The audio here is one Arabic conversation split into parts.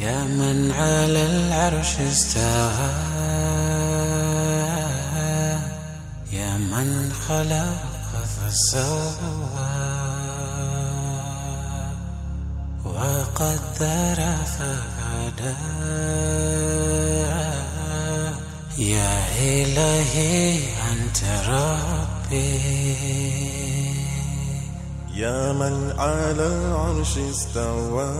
يا من على العرش استوى. من خلق فسوى وقدر فهدى. يا إلهي أنت ربي. يا من على العرش استوى.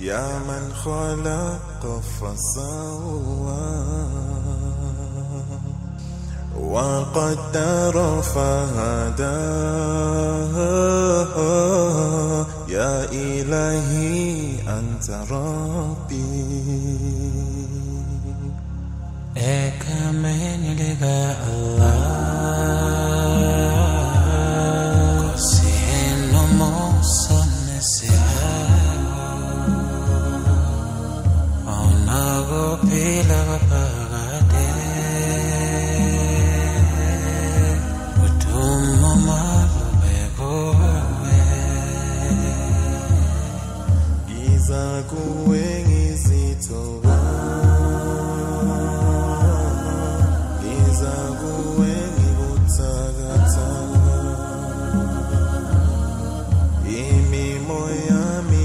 يا من خلق فسوى. وقدر فهدى يا إلهي أنت ربي Ekamen liga Allah Kosino moson nesiha Onago pila pagade Utumo zakuwe ngizithoba ngizakuwe ngibuthakathaka imimo yami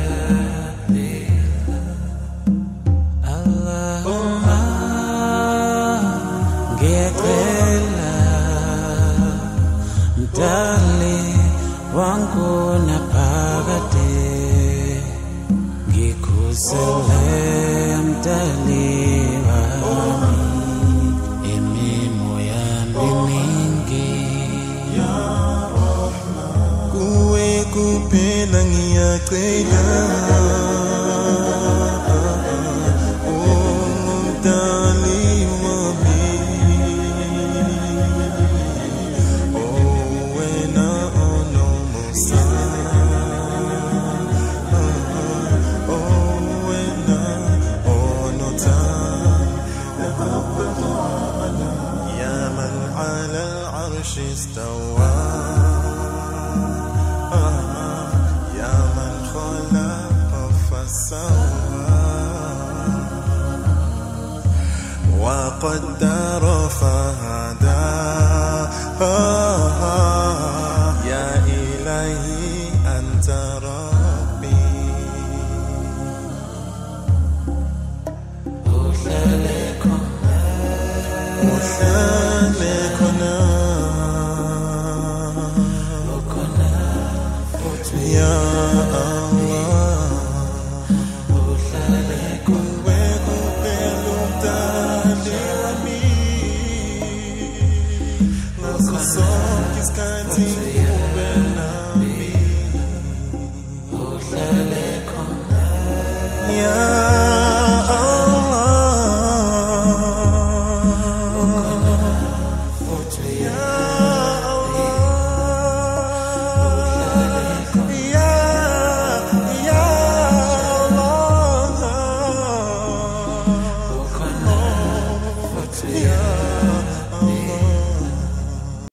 uselendaliwa imimo yami mingi kuwe العرش استوى. آه، يا من خلق فسوى. وقدر فهدى. آه، يا إلهي أنت ربي. مشاركنا مشاركنا yeah.